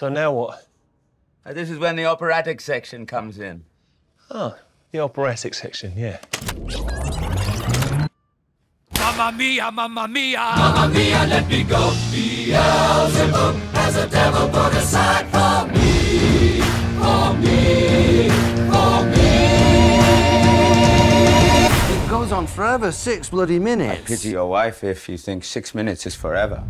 So now what? Uh, this is when the operatic section comes in. Oh, the operatic section, yeah. Mamma mia, mamma mia! Mamma mia, let me go, Beelzebub! Forever, six bloody minutes. I pity your wife if you think six minutes is forever.